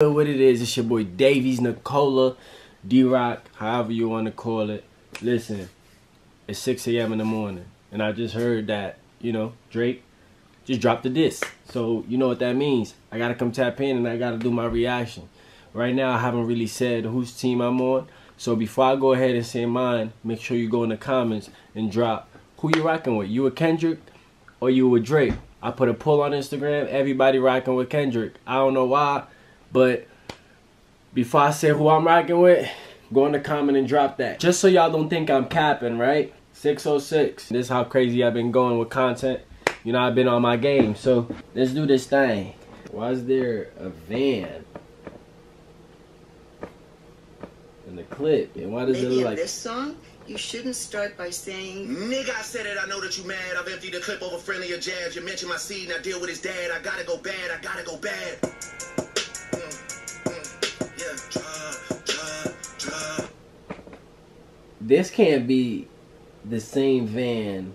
what it is. It's your boy Deivys, Nicola, D-Rock, however you want to call it. Listen, it's 6 a.m. in the morning, and I just heard that, you know, Drake just dropped the disc. So, you know what that means. I got to come tap in, and I got to do my reaction. Right now, I haven't really said whose team I'm on. So before I go ahead and say mine, make sure you go in the comments and drop who you rocking with. You with Kendrick or you with Drake? I put a poll on Instagram. Everybody rocking with Kendrick. I don't know why. But before I say who I'm rocking with, go in the comment and drop that. Just so y'all don't think I'm capping, right? 606. This is how crazy I've been going with content. You know, I've been on my game. So let's do this thing. Why is there a van in the clip? And why does Maybe it look in like this song, you shouldn't start by saying, Nigga, I said it, I know that you mad. I've emptied the clip over friendlier jabs. You mentioned my seed, and I deal with his dad. I gotta go bad, I gotta go bad. This can't be the same van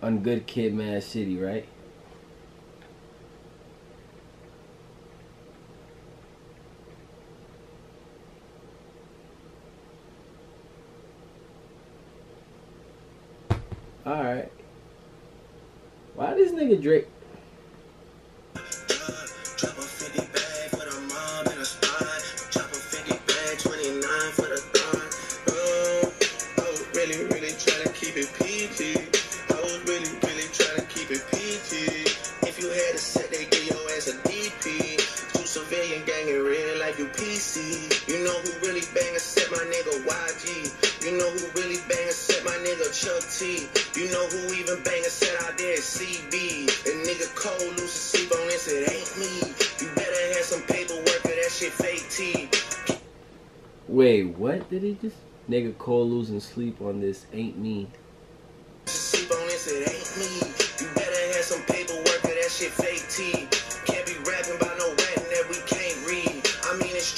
on Good Kid, Mad City, right? All right. Why this nigga Drake? Real you PC. You know who really bang a set, my nigga YG. You know who really bang a set, my nigga Chuck T. You know who even bang a set out there, CB. And nigga Cole lose sleep on this, it ain't me. You better have some paperwork or that shit fake T. Wait, what did he just? Nigga Cole losing sleep on this ain't me. Sleep on this, it ain't me. You better have some paperwork or that shit fake T.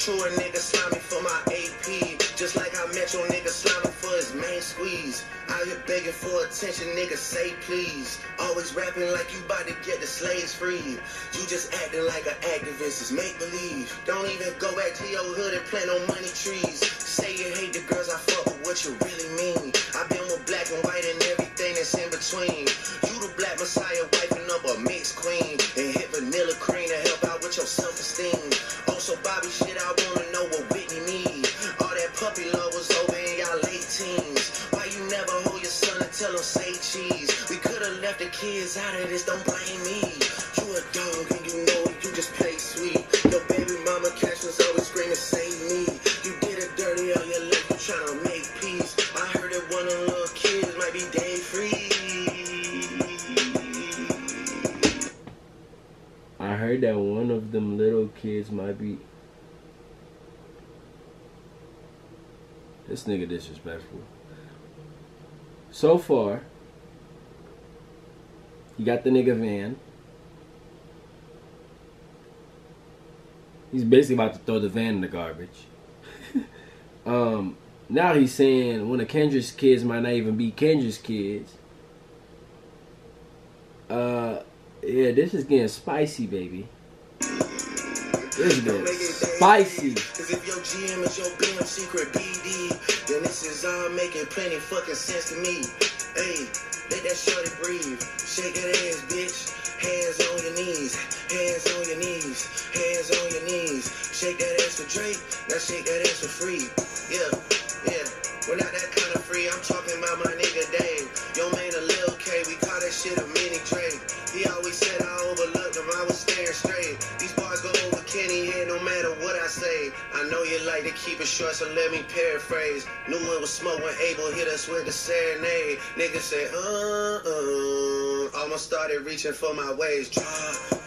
True, a nigga slimy for my AP. Just like I met your nigga slimy for his main squeeze. Out here begging for attention, nigga, say please. Always rapping like you about to get the slaves free. You just acting like an activist, it's make believe. Don't even go back to your hood and plant no money trees. Say you hate the girls I fuck, but what you really mean? I've been with black and white and everything that's in between. You the black messiah, kids out of this, don't blame me. You a dog and you know you just play sweet. Your baby mama cash was always screaming, save me. You did it dirty all your life, you tryna make peace. I heard that one of little kids might be day free. I heard that one of them little kids might be. This nigga disrespectful. So far, you got the nigga Van. He's basically about to throw the van in the garbage. um, now he's saying one of Kendrick's kids might not even be Kendrick's kids. Uh, yeah, this is getting spicy, baby. This is getting spicy. Cause if your GM is your BM secret BD, then this is all making plenty fucking sense to me. Hey, let that shorty breathe. Shake that ass, bitch. Hands on your knees, hands on your knees, hands on your knees. Shake that ass for Drake, now shake that ass for free. Yeah, yeah. We're not that kind of free. I'm talking about my nigga to keep it short, so let me paraphrase. Knew it was smoke when Abel hit us with the serenade. Niggas say, uh, uh. Almost started reaching for my waves. Drop,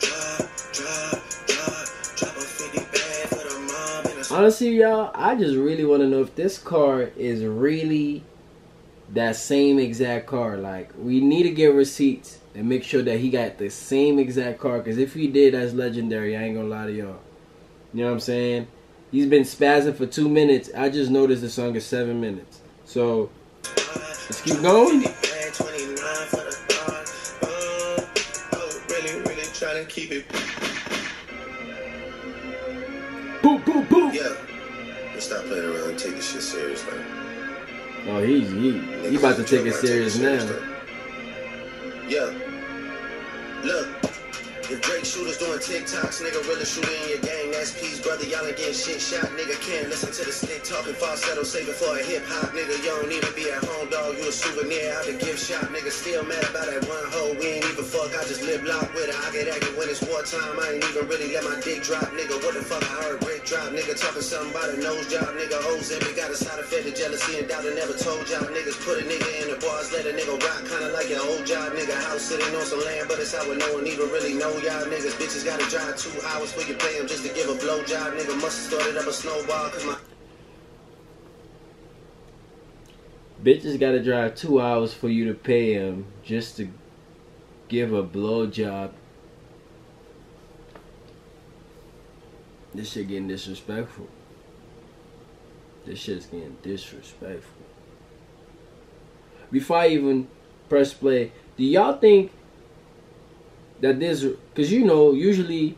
drop, drop, drop. Drop a 50 bag for the mob in Honestly, y'all, I just really want to know if this car is really that same exact car. Like, we need to get receipts and make sure that he got the same exact car. Because if he did, that's legendary. I ain't gonna lie to y'all. You know what I'm saying? He's been spazzing for two minutes. I just noticed the song is seven minutes. So, let's keep going. Boo, boo, boo. Yeah. Let's stop playing around and take this shit serious, man. Oh, he's he he about to take it serious now. Yeah. Look. Shooters doing TikToks, nigga really shooting in your gang. That's peace, brother. Y'all ain't getting shit shot. Nigga can't listen to the stick talking falsetto, saving for a hip hop. Nigga, you don't even be at home, dog. You a souvenir out the gift shop. Nigga still mad about that one hoe. We ain't even fuck. I just live locked with her. I get active when it's wartime. I ain't even really let my dick drop. Nigga, what the fuck? I heard Rick drop. Nigga talking something about a nose job. Nigga, hoes in me. Got a side effect of jealousy and doubt. I never told y'all. Niggas put a nigga in the bars, let a nigga rock. Kinda like your old job. Nigga, house sitting on some land, but it's how we no one even really know y'all niggas. Bitches gotta drive two hours for you pay them just to give a blowjob. Nigga must have started up a snowball cause my Bitches gotta drive two hours for you to pay him just to give a blowjob. This shit getting disrespectful. This shit's getting disrespectful. Before I even press play, do y'all think that this, because you know, usually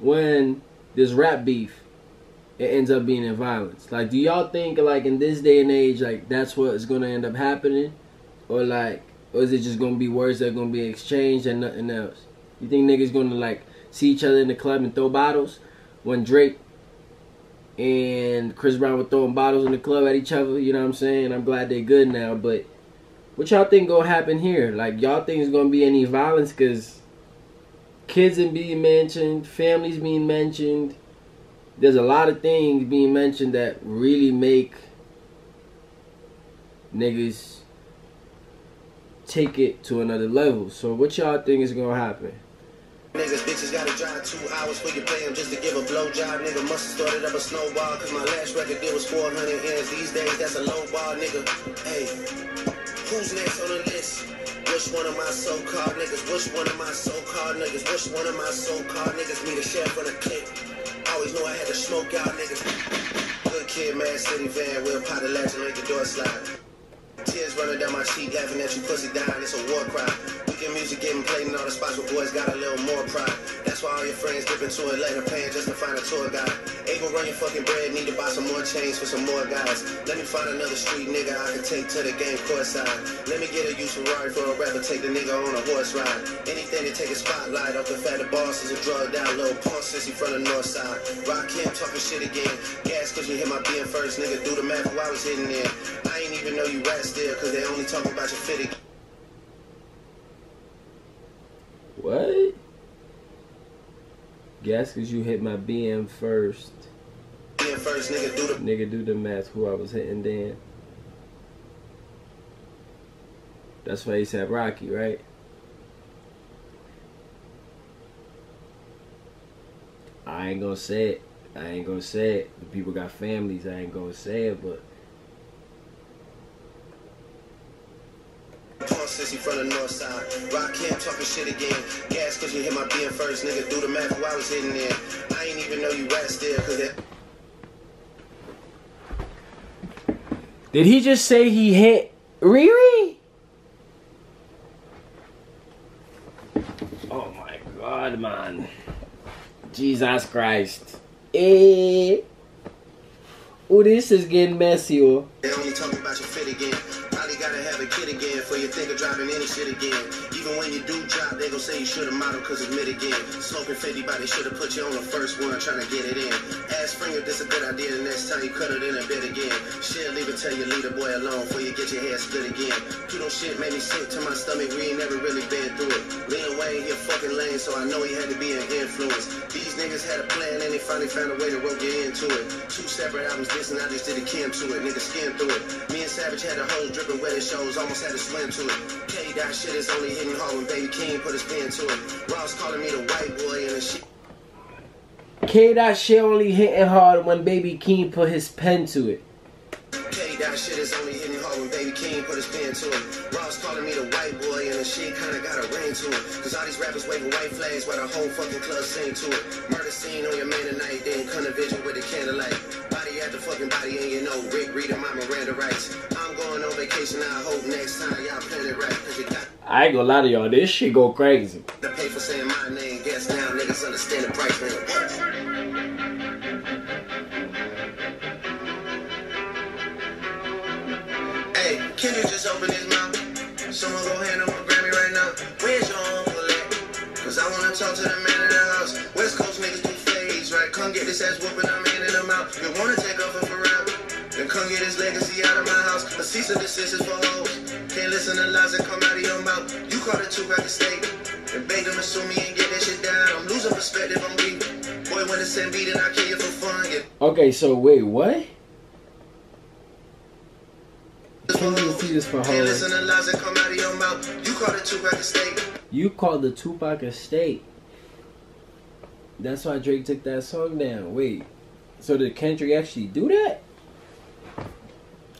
when there's rap beef, it ends up being in violence. Like, do y'all think like in this day and age, like that's what is gonna end up happening, or like, or is it just gonna be words that are gonna be exchanged and nothing else? You think niggas gonna like see each other in the club and throw bottles when Drake and Chris Brown were throwing bottles in the club at each other? You know what I'm saying? I'm glad they're good now, but what y'all think gonna happen here? Like, y'all think it's gonna be any violence? Cause kids are being mentioned, families being mentioned there's a lot of things being mentioned that really make niggas take it to another level. So what y'all think is gonna happen? Niggas, bitches gotta drive two hours for you pay them just to give a blowjob. Nigga must have started up a snowball, cause my last record deal was 400 ends. These days, that's a low ball, nigga. Hey, who's next on the list? Which one of my so-called niggas? Which one of my so-called niggas? Which one of my so-called niggas need a chef on a click? Always knew I had to smoke out niggas. Good kid, man, city van, we'll pot the latch and make the door slide. Tears running down my cheek, laughing at you, pussy dying, it's a war cry. Weeknd music getting played in all the spots where boys got a little more pride. That's why all your friends dip into Atlanta paying just to find a tour guide. Abel run your fucking bread, need to buy some more chains for some more guys. Let me find another street nigga I can take to the game courtside. Let me get a used Ferrari for a rapper, take the nigga on a horse ride. Anything to take a spotlight off the fact the boss is a drugged out little punk sissy from the north side. Rock him talking shit again. Gas cause you hit my being first, nigga. Do the math while I was hitting there. I ain't even know you rap still, cause they only talking about your fitty. What? Guess cause you hit my BM first. Being first, nigga, do the Nigga do the math who I was hitting then. That's why he said Rocky, right? I ain't gonna say it. I ain't gonna say it. The people got families. I ain't gonna say it, but punk sissy from the north side. Rock him talking shit again. Gas cause you hit my being first, nigga. Do the math while I was hitting there. I ain't even know you rap still, cause that. did he just say he hit Riri? Oh my god, man. Jesus Christ. Eh. Oh, this is getting messy, oh. You think of dropping any shit again. Even when you do drop, they gon' say you should've modeled cause mid again. Smoking 50, but they should've put you on the first one trying to get it in. Ask Springer, this a good idea. The next time you cut it in a bit again. Shit, leave it tell you leave leader boy alone before you get your hair split again. Kudo shit made me sick to my stomach. We ain't never really been through it. Lil Wayne here fucking lame, so I know he had to be an influence. These niggas had a plan and they finally found a way to rope you into it. Two separate albums, this and I just did a Kim to it. Nigga skin through it. Me and Savage had the hose dripping wedding shows, almost had to swim to it. K shit is only hitting hard when Baby Keem put his pen to it. Ross calling me the white boy and the shit. K that shit only hitting hard when Baby Keem put his pen to it. K dot shit is only hitting hard when Baby Keem put his pen to it. Ross calling me the white boy and the shit kinda got a ring to it. Cause all these rappers waving white flags while the whole fucking club sing to it. Murder scene on your man tonight, then come to vision with the candlelight got the fucking body and you know Rick reading my Miranda rights. I'm going on vacation. I hope next time y'all plan it right. Cause you got I ain't gonna lie to y'all, this shit go crazy. The pay for saying my name, guess now niggas understand the price, man. Hey, can you just open his mouth? Someone go hand him a Grammy right now. Where's your uncle at? Cause I wanna talk to the man in the house. West Coast niggas do fades, right? Come get this ass whooping, I'm out. You wanna take off for rap? Then come get his legacy out of my house. A cease and desist is for hoes. Can't listen to lies that come out of your mouth. You caught it too at the state. And beg them to sue me and get that shit down. I'm losing perspective on me. Boy, when it's send beat and I kill you for fun. Yeah. Okay, so wait, what? Can't see this for Can't listen to lies that come out of your mouth. You caught it at the. You called the Tupac estate. That's why Drake took that song down. Wait, so did Kendrick actually do that?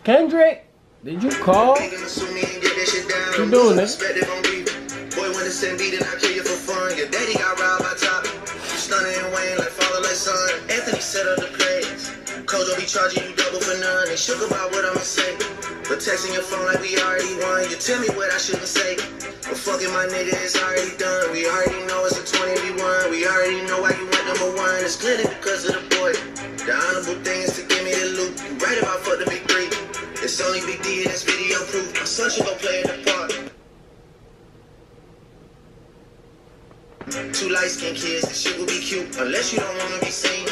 Kendrick, did you call? Beg them to sue me and get that shit down. You doing losing that? perspective on me. Boy, when it's send beat and I kill you for fun. Your daddy got robbed by top. Stunna and Wayne like father like son. Anthony set up the plays. Kojo be charging you double for none. They shook about what I'ma say. But texting your phone like we already won. You tell me what I shouldn't say. But fucking my nigga, it's already done. We already know it's a 20v1. We already know why you went number one. It's clearly because of the. The honorable thing is to give me the loot. You right about fuck the big three. It's only Big D it's video proof. My son should go play in the park. Two light skinned kids, this shit will be cute. Unless you don't wanna be seen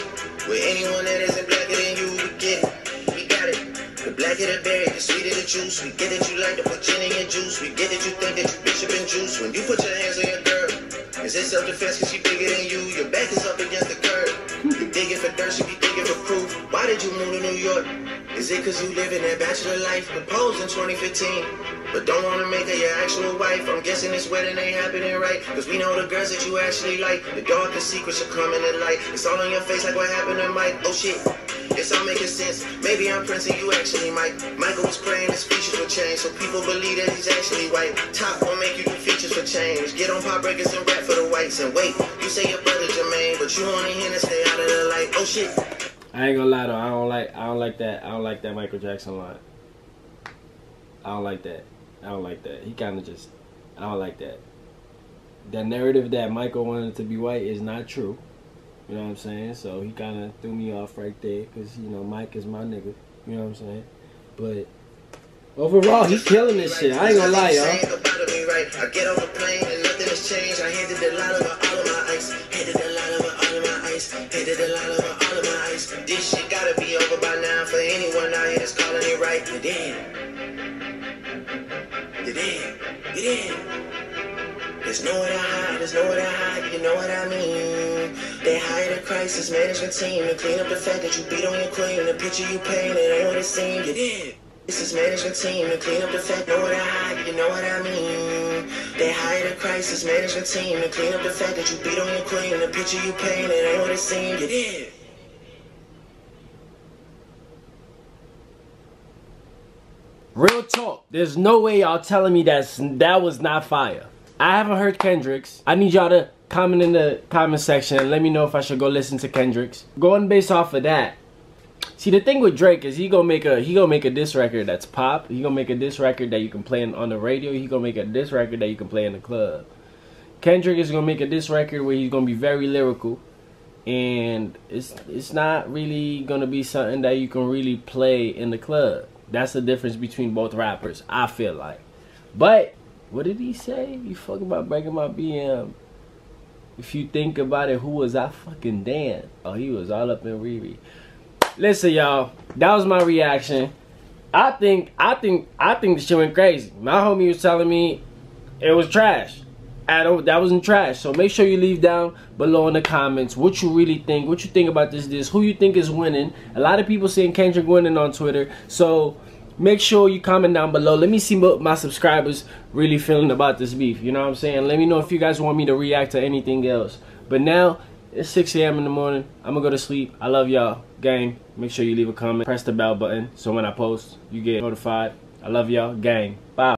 with anyone that isn't blacker than you. We get it, we got it. The blacker the berry, the sweeter the juice. We get that you like to put gin in your juice. We get that you think that you bishop and juice. When you put your hands on your girl, is it self defense cause she bigger than you? Your back is up against the curb. You digging for dirt, she be for. Why did you move to New York? Is it cause you living that bachelor life? Proposed in 2015, but don't wanna make her your actual wife. I'm guessing this wedding ain't happening right. Cause we know the girls that you actually like. The darkest secrets are coming to light. It's all on your face like what happened to Mike. Oh shit. It's all making sense. Maybe I'm Prince and you actually Mike. Michael was praying his features would change, so people believe that he's actually white. Top won't make you do features for change. Get on pop breakers and rap for the whites. And wait, you say your brother Jermaine, but you only here to stay out of the light. Oh shit. I ain't gonna lie though. I don't like. I don't like that. I don't like that Michael Jackson line. I don't like that. I don't like that. He kind of just. I don't like that. The narrative that Michael wanted to be white is not true. You know what I'm saying? So he kind of threw me off right there because you know Mike is my nigga. You know what I'm saying? But overall, he's killing this shit. I ain't gonna lie, y'all. I get on the plane and nothing has changed. I handed the lot over all of my ice. Handed the lot of ice. Handed the lot over all of my ice. This shit gotta be over by now for anyone out here that's calling it right. You did. You did. You did. There's nowhere to hide, there's nowhere to hide, you know what I mean. They hired a crisis management team to clean up the fact that you beat on your queen. The picture you painted ain't what it seemed. Get in. This is management team to clean up the fact, know what I hide, you know what I mean. They hired a crisis management team to clean up the fact that you beat on your queen. The picture you painted ain't what it seemed. You did. Real talk. There's no way y'all telling me that that was not fire. I haven't heard Kendrick's. I need y'all to comment in the comment section and let me know if I should go listen to Kendrick's. Going based off of that. See the thing with Drake is he gonna make a he gonna make a diss record that's pop. He gonna make a diss record that you can play on the radio. He gonna make a diss record that you can play in the club. Kendrick is gonna make a diss record where he's gonna be very lyrical, and it's it's not really gonna be something that you can really play in the club. That's the difference between both rappers. I feel like. But what did he say? You fuck about breaking my BM. If you think about it, who was I fucking Dan? Oh, he was all up in Riri. Listen, y'all, that was my reaction. I think, I think, I think the shit went crazy. My homie was telling me it was trash. I don't, that wasn't trash. So make sure you leave down below in the comments what you really think, what you think about this, this, who you think is winning. A lot of people saying Kendrick winning on Twitter. So make sure you comment down below. Let me see what my subscribers really feeling about this beef. You know what I'm saying? Let me know if you guys want me to react to anything else. But now it's 6 a.m. in the morning. I'm gonna go to sleep. I love y'all, gang. Make sure you leave a comment, press the bell button so when I post, you get notified. I love y'all, gang. Bye.